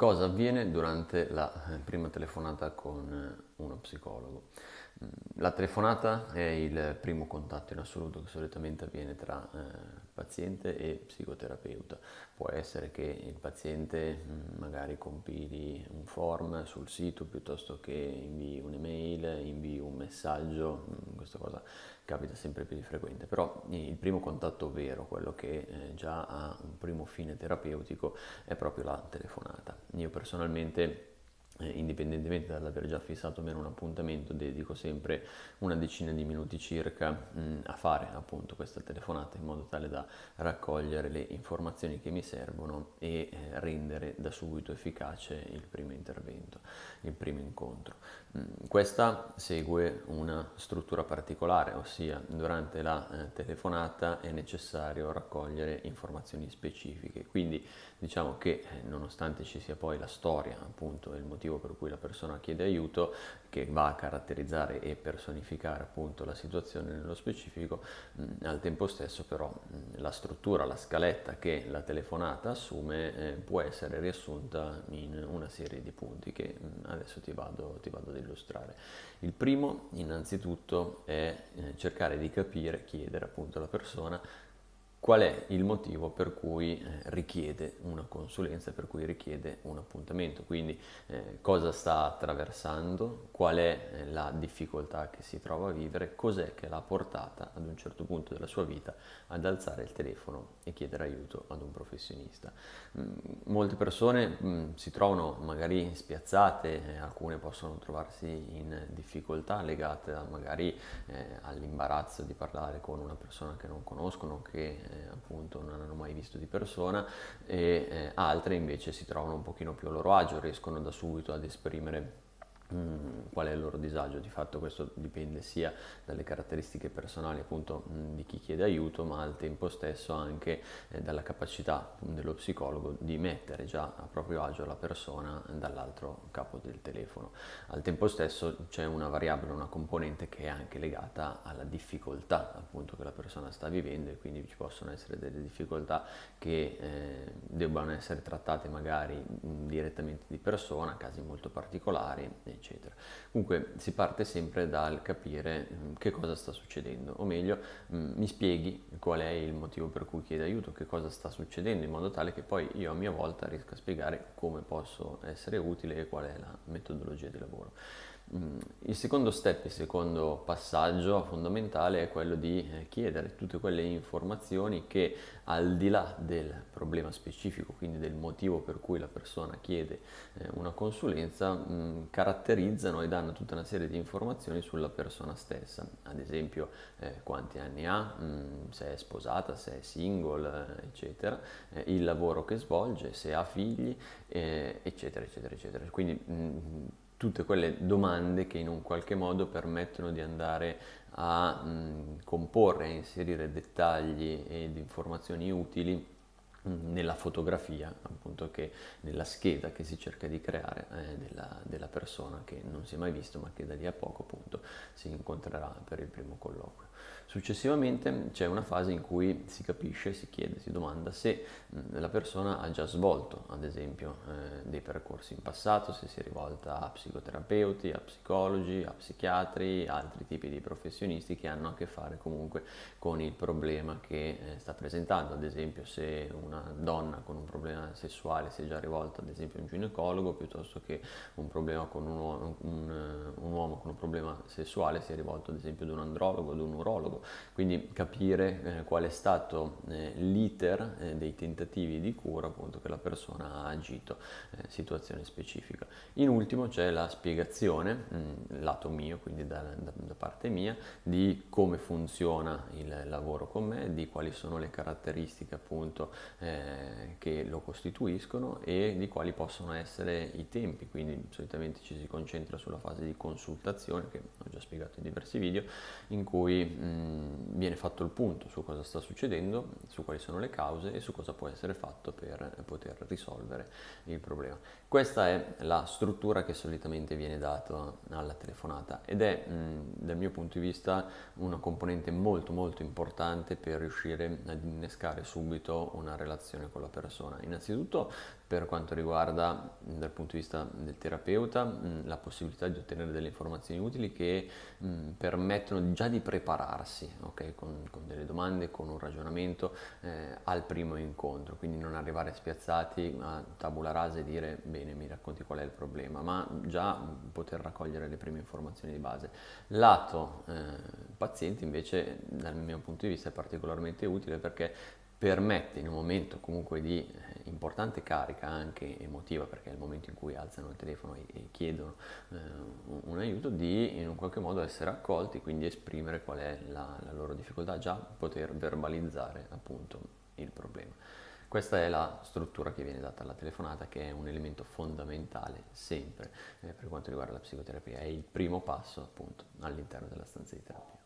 Cosa avviene durante la eh, prima telefonata con eh, uno psicologo? Mm, la telefonata è il primo contatto in assoluto che solitamente avviene tra eh, paziente e psicoterapeuta. Può essere che il paziente mm, magari compili un form sul sito piuttosto che invii un'email, invii un messaggio, mm, questa cosa capita sempre più di frequente, però il primo contatto vero, quello che eh, già ha un primo fine terapeutico, è proprio la telefonata. Io personalmente eh, indipendentemente dall'aver già fissato meno un appuntamento, dedico sempre una decina di minuti circa mh, a fare appunto questa telefonata in modo tale da raccogliere le informazioni che mi servono e eh, rendere da subito efficace il primo intervento, il primo incontro. Mh, questa segue una struttura particolare, ossia durante la eh, telefonata è necessario raccogliere informazioni specifiche, quindi diciamo che eh, nonostante ci sia poi la storia appunto il motivo motivo per cui la persona chiede aiuto, che va a caratterizzare e personificare appunto la situazione nello specifico, mh, al tempo stesso però mh, la struttura, la scaletta che la telefonata assume eh, può essere riassunta in una serie di punti che mh, adesso ti vado, ti vado, ad illustrare. Il primo innanzitutto è eh, cercare di capire, chiedere appunto alla persona qual è il motivo per cui eh, richiede una consulenza, per cui richiede un appuntamento, quindi eh, cosa sta attraversando, qual è eh, la difficoltà che si trova a vivere, cos'è che l'ha portata ad un certo punto della sua vita ad alzare il telefono e chiedere aiuto ad un professionista. Mm, molte persone mh, mm, si trovano magari spiazzate, eh, alcune possono trovarsi in difficoltà legate magari eh, all'imbarazzo di parlare con una persona che non conoscono, che eh, appunto non hanno mai visto di persona e eh, altre invece si trovano un pochino più a loro agio, riescono da subito ad esprimere Mm, qual è il loro disagio. Di fatto questo dipende sia dalle caratteristiche personali appunto mm, di chi chiede aiuto, ma al tempo stesso anche eh, dalla capacità dello psicologo di mettere già a proprio agio la persona dall'altro capo del telefono. Al tempo stesso c'è una variabile, una componente che è anche legata alla difficoltà appunto che la persona sta vivendo e quindi ci possono essere delle difficoltà che eh, debbano essere trattate magari mm, direttamente di persona, casi molto particolari eccetera. Comunque si parte sempre dal capire mm, che cosa sta succedendo, o meglio, mm, mi spieghi qual è il motivo per cui chiede aiuto, che cosa sta succedendo, in modo tale che poi io a mia volta riesca a spiegare come posso essere utile e qual è la metodologia di lavoro. Mm, il secondo step, il secondo passaggio fondamentale è quello di eh, chiedere tutte quelle informazioni che al di là del problema specifico, quindi del motivo per cui la persona chiede eh, una consulenza, mm, caratterizzano e danno tutta una serie di informazioni sulla persona stessa, ad esempio eh, quanti anni ha, mm, se è sposata, se è single, eccetera, il lavoro che svolge, se ha figli, eccetera, eccetera, eccetera. Quindi tutte quelle domande che in un qualche modo permettono di andare a mh, comporre e inserire dettagli ed informazioni utili nella fotografia, appunto che nella scheda che si cerca di creare eh, della, della, persona che non si è mai visto ma che da lì a poco appunto si incontrerà per il primo colloquio. Successivamente c'è una fase in cui si capisce, si chiede, si domanda se la persona ha già svolto ad esempio eh, dei percorsi in passato, se si è rivolta a psicoterapeuti, a psicologi, a psichiatri, altri tipi di professionisti che hanno a che fare comunque con il problema che eh, sta presentando, ad esempio se una donna con un problema sessuale si è già rivolta ad esempio a un ginecologo piuttosto che un un uomo, un, un uomo con un problema sessuale si è rivolto ad esempio ad un andrologo, ad un urologo quindi capire eh, qual è stato eh, l'iter eh, dei tentativi di cura appunto che la persona ha agito, eh, situazione specifica. In ultimo c'è la spiegazione, mh, mm, lato mio, quindi da, da, da, parte mia, di come funziona il lavoro con me, di quali sono le caratteristiche appunto eh, che lo costituiscono e di quali possono essere i tempi, quindi solitamente ci si concentra sulla fase di consultazione che ho già spiegato in diversi video, in cui mh, mm, viene fatto il punto su cosa sta succedendo, su quali sono le cause e su cosa può essere fatto per poter risolvere il problema. Questa è la struttura che solitamente viene data alla telefonata ed è mh, dal mio punto di vista una componente molto molto importante per riuscire ad innescare subito una relazione con la persona. Innanzitutto per quanto riguarda dal punto di vista del terapeuta la possibilità di ottenere delle informazioni utili che mh, permettono già di prepararsi okay? con, con, delle domande, con un ragionamento eh, al primo incontro, quindi non arrivare spiazzati a tabula rasa e dire bene mi racconti qual è il problema, ma già poter raccogliere le prime informazioni di base. Lato eh, paziente invece dal mio punto di vista è particolarmente utile perché permette in un momento comunque di eh, importante carica anche emotiva, perché è il momento in cui alzano il telefono e, e chiedono eh, un aiuto, di in un qualche modo essere accolti, quindi esprimere qual è la, la loro difficoltà, già poter verbalizzare appunto il problema. Questa è la struttura che viene data alla telefonata, che è un elemento fondamentale sempre eh, per quanto riguarda la psicoterapia, è il primo passo appunto all'interno della stanza di terapia.